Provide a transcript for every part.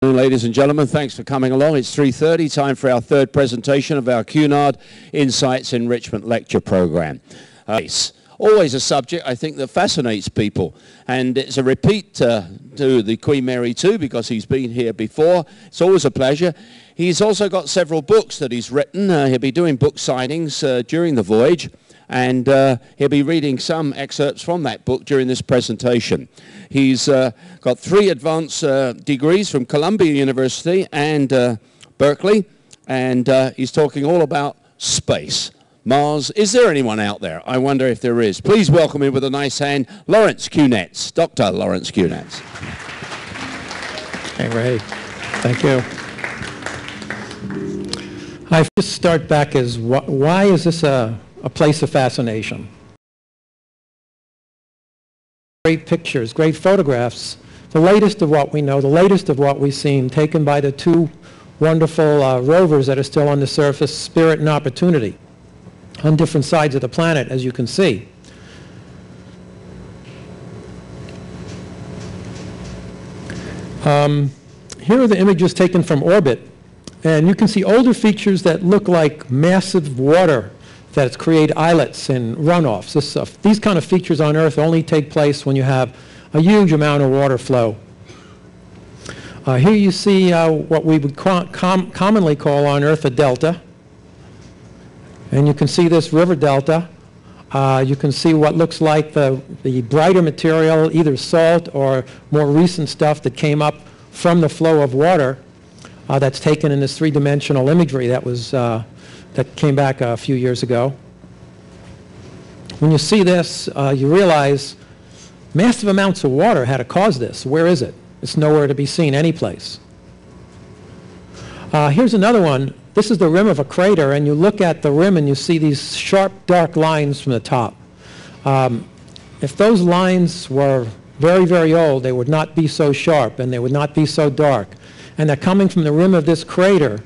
Ladies and gentlemen, thanks for coming along. It's 3.30, time for our third presentation of our Cunard Insights Enrichment Lecture Program. Uh, it's always a subject, I think, that fascinates people. And it's a repeat uh, to the Queen Mary 2, because he's been here before. It's always a pleasure. He's also got several books that he's written. Uh, he'll be doing book signings uh, during the voyage and uh, he'll be reading some excerpts from that book during this presentation. He's uh, got three advanced uh, degrees from Columbia University and uh, Berkeley, and uh, he's talking all about space. Mars. Is there anyone out there? I wonder if there is. Please welcome him with a nice hand, Lawrence Kuznetz, Dr. Lawrence Kuznetz. Hey, Ray. Thank you. I just start back as why is this a a place of fascination. Great pictures, great photographs, the latest of what we know, the latest of what we've seen, taken by the two wonderful uh, rovers that are still on the surface, Spirit and Opportunity, on different sides of the planet, as you can see. Um, here are the images taken from orbit, and you can see older features that look like massive water that create islets and runoffs. This, these kind of features on Earth only take place when you have a huge amount of water flow. Uh, here you see uh, what we would com commonly call on Earth a delta. And you can see this river delta. Uh, you can see what looks like the, the brighter material, either salt or more recent stuff that came up from the flow of water uh, that's taken in this three-dimensional imagery that was uh, that came back a few years ago. When you see this, uh, you realize massive amounts of water had to cause this. Where is it? It's nowhere to be seen anyplace. Uh, here's another one. This is the rim of a crater, and you look at the rim and you see these sharp, dark lines from the top. Um, if those lines were very, very old, they would not be so sharp and they would not be so dark. And they're coming from the rim of this crater,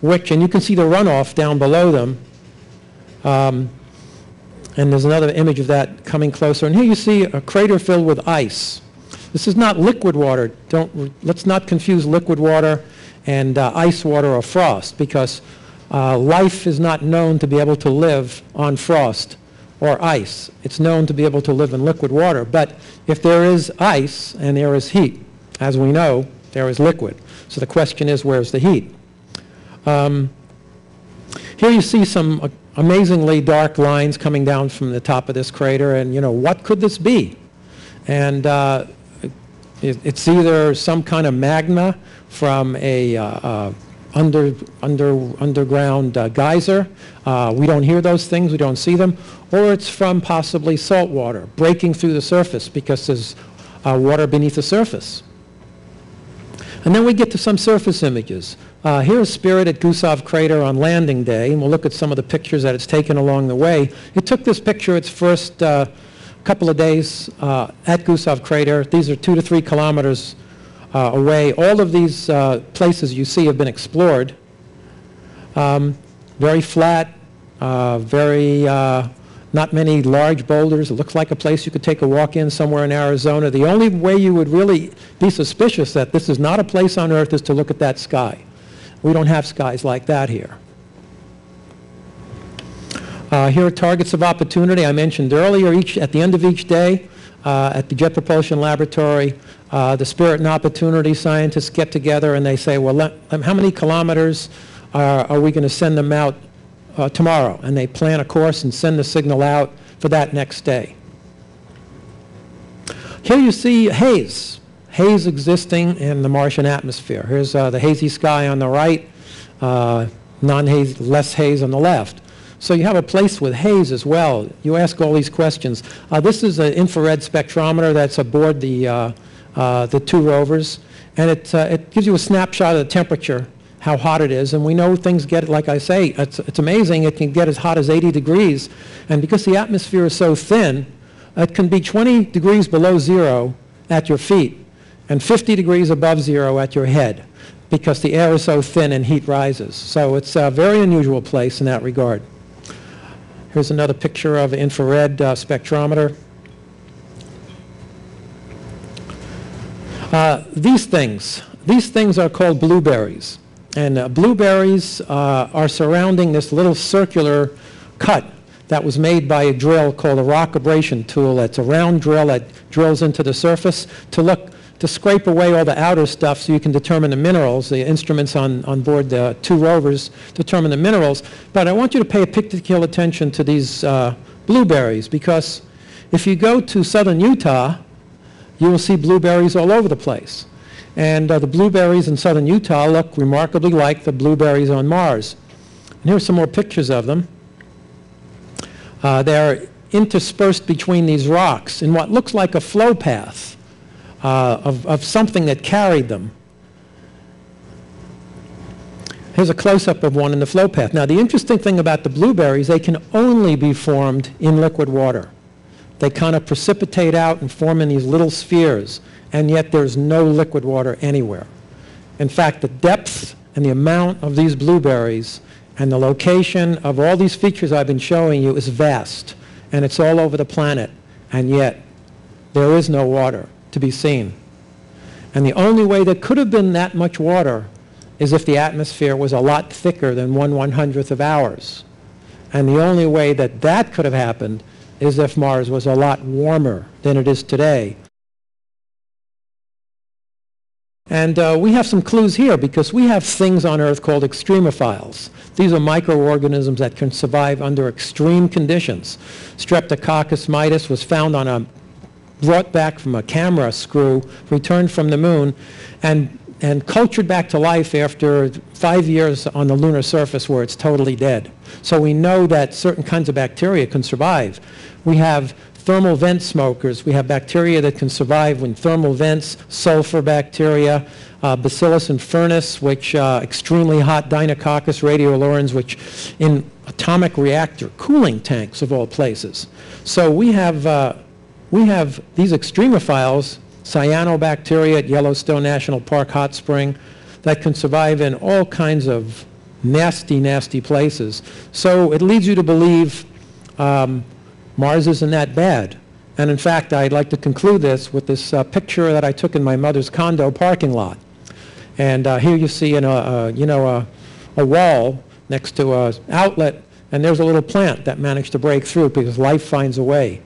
which, and you can see the runoff down below them. Um, and there's another image of that coming closer. And here you see a crater filled with ice. This is not liquid water. Don't, let's not confuse liquid water and uh, ice water or frost because uh, life is not known to be able to live on frost or ice. It's known to be able to live in liquid water. But if there is ice and there is heat, as we know, there is liquid. So the question is, where's the heat? Um, here you see some uh, amazingly dark lines coming down from the top of this crater, and you know, what could this be? And uh, it, it's either some kind of magma from a uh, uh, under, under, underground uh, geyser. Uh, we don't hear those things, we don't see them. Or it's from possibly salt water breaking through the surface because there's water beneath the surface. And then we get to some surface images. Uh, here's Spirit at Gusev Crater on landing day, and we'll look at some of the pictures that it's taken along the way. It took this picture its first uh, couple of days uh, at Gusev Crater. These are two to three kilometers uh, away. All of these uh, places you see have been explored. Um, very flat, uh, very not many large boulders. It looks like a place you could take a walk in somewhere in Arizona. The only way you would really be suspicious that this is not a place on Earth is to look at that sky. We don't have skies like that here. Uh, here are targets of opportunity I mentioned earlier. Each, at the end of each day, uh, at the Jet Propulsion Laboratory, uh, the Spirit and Opportunity scientists get together and they say, well, let, how many kilometers are we going to send them out uh, tomorrow, and they plan a course and send the signal out for that next day. Here you see haze, haze existing in the Martian atmosphere. Here's uh, the hazy sky on the right, uh, non-haze, less haze on the left. So you have a place with haze as well. You ask all these questions. Uh, this is an infrared spectrometer that's aboard the, uh, uh, the two rovers, and it, it gives you a snapshot of the temperature how hot it is. And we know things get, like I say, it's, it's amazing. It can get as hot as 80 degrees. And because the atmosphere is so thin, it can be 20 degrees below zero at your feet and 50 degrees above zero at your head because the air is so thin and heat rises. So it's a very unusual place in that regard. Here's another picture of an infrared uh, spectrometer. Uh, these things, these things are called blueberries. And uh, blueberries uh, are surrounding this little circular cut that was made by a drill called a rock abrasion tool. It's a round drill that drills into the surface to look to scrape away all the outer stuff so you can determine the minerals. The instruments on, on board the two rovers determine the minerals. But I want you to pay a particular attention to these uh, blueberries because if you go to southern Utah, you will see blueberries all over the place. And uh, the blueberries in southern Utah look remarkably like the blueberries on Mars. And here are some more pictures of them. Uh, they're interspersed between these rocks in what looks like a flow path uh, of, of something that carried them. Here's a close-up of one in the flow path. Now, the interesting thing about the blueberries, they can only be formed in liquid water. They kind of precipitate out and form in these little spheres, and yet there's no liquid water anywhere. In fact, the depth and the amount of these blueberries and the location of all these features I've been showing you is vast, and it's all over the planet, and yet there is no water to be seen. And the only way there could have been that much water is if the atmosphere was a lot thicker than one one-hundredth of ours. And the only way that that could have happened is if Mars was a lot warmer than it is today. And uh, we have some clues here because we have things on Earth called extremophiles. These are microorganisms that can survive under extreme conditions. Streptococcus mitis was found on a, brought back from a camera screw, returned from the moon, and, and cultured back to life after five years on the lunar surface where it's totally dead. So we know that certain kinds of bacteria can survive. We have thermal vent smokers. We have bacteria that can survive in thermal vents, sulfur bacteria, uh, Bacillus infernus, which uh, extremely hot Deinococcus radiodurans, which in atomic reactor cooling tanks of all places. So we have, uh, we have these extremophiles, cyanobacteria at Yellowstone National Park hot spring, that can survive in all kinds of nasty, nasty places. So it leads you to believe um, Mars isn't that bad. And in fact, I'd like to conclude this with this uh, picture that I took in my mother's condo parking lot. And uh, here you see in a, you know, a, a wall next to an outlet, and there's a little plant that managed to break through because life finds a way.